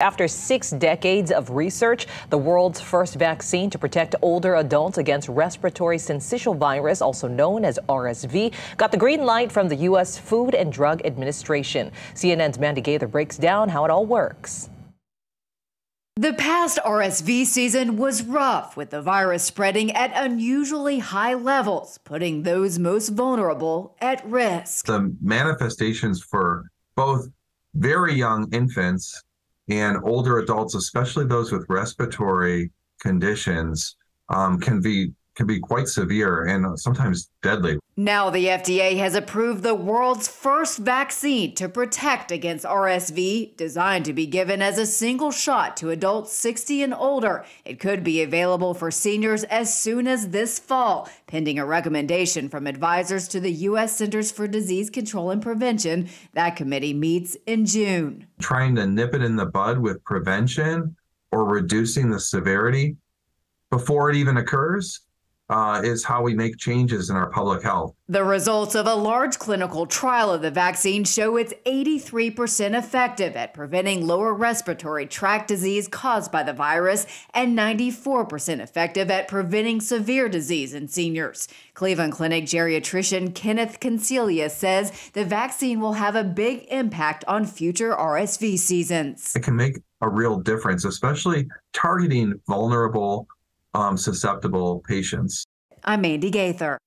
After six decades of research, the world's first vaccine to protect older adults against respiratory syncytial virus, also known as RSV, got the green light from the U.S. Food and Drug Administration. CNN's Mandy Gaither breaks down how it all works. The past RSV season was rough, with the virus spreading at unusually high levels, putting those most vulnerable at risk. The manifestations for both very young infants and older adults, especially those with respiratory conditions, um, can be can be quite severe and sometimes deadly. Now, the FDA has approved the world's first vaccine to protect against RSV, designed to be given as a single shot to adults 60 and older. It could be available for seniors as soon as this fall, pending a recommendation from advisors to the U.S. Centers for Disease Control and Prevention. That committee meets in June. Trying to nip it in the bud with prevention or reducing the severity before it even occurs uh, is how we make changes in our public health. The results of a large clinical trial of the vaccine show it's 83% effective at preventing lower respiratory tract disease caused by the virus and 94% effective at preventing severe disease in seniors. Cleveland Clinic geriatrician Kenneth Koncilja says the vaccine will have a big impact on future RSV seasons. It can make a real difference, especially targeting vulnerable um, susceptible patients. I'm Mandy Gaither.